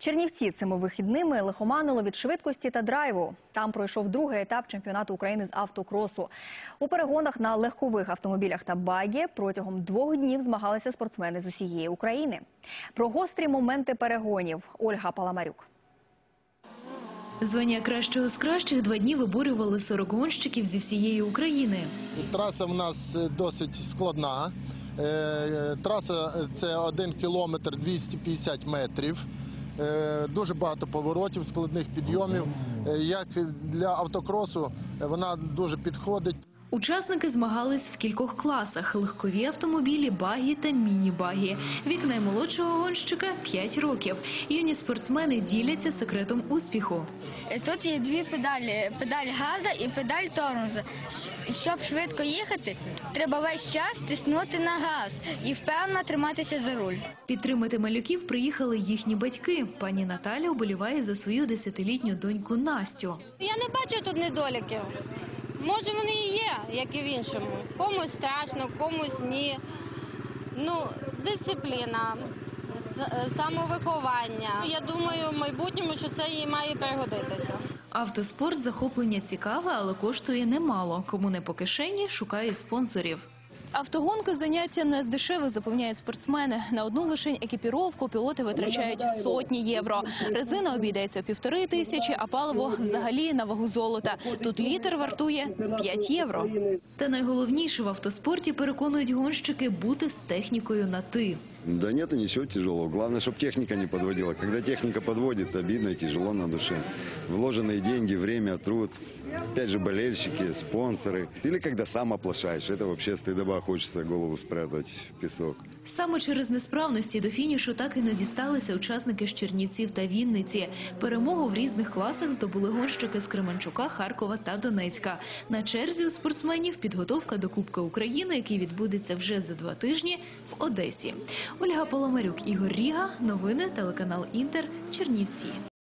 Чернівці цими вихідними лихоманило від швидкості та драйву. Там пройшов другий етап чемпіонату України з автокросу. У перегонах на легкових автомобілях та багі протягом двох днів змагалися спортсмени з усієї України. Про гострі моменти перегонів Ольга Паламарюк. Звання кращого з кращих два дні виборювали 40 гонщиків зі всієї України. Траса в нас досить складна. Е, Траса це 1 кілометр 250 метрів. Е, Дуже багато поворотів, складних підйомів. Е, Як для автокросу е, вона дуже підходить. Учасники змагались в кількох класах: легкові автомобілі, багі та міні-багі. Вік наймолодшого гонщика 5 років. Юні спортсмени діляться секретом успіху. Тут є дві педалі: педаль газа і педаль тормоза. Щоб швидко їхати, треба весь час тиснути на газ і впевнено триматися за руль. Підтримати малюків приїхали їхні батьки. Пані Наталя оболіває за свою десятилітню доньку Настю. Я не бачу тут недоліків. Може, вони і є, як і в іншому. Комусь страшно, комусь ні. Ну, дисципліна, самовиховання. Я думаю, в майбутньому, що це їй має пригодитися. Автоспорт захоплення цікаве, але коштує немало. Кому не по кишені, шукає спонсорів. Автогонка заняття не з дешевих, запевняють спортсмени. На одну лишень екіпіровку пілоти витрачають сотні євро. Резина обійдеться півтори тисячі, а паливо взагалі на вагу золота. Тут літр вартує 5 євро. Та найголовніше в автоспорті переконують гонщики бути з технікою на ти. Да нету ничего тяжелого. Главное, чтобы техника не подводила. Когда техника подводит, обидно и тяжело на душе. Вложенные деньги, время, труд, опять же болельщики, спонсоры. Или когда сам оплошаешь, это вообще стыдоба, хочется голову спрятать в песок. Саме через несправності до фінішу так і не дісталися учасники з Чернівців та Вінниці. Перемогу в різних класах здобули гонщики з Кременчука, Харкова та Донецька. На черзі у спортсменів підготовка до Кубка України, який відбудеться вже за два тижні в Одесі. Ольга Поломарюк, Ігор Ріга. Новини телеканал Інтер. Чернівці.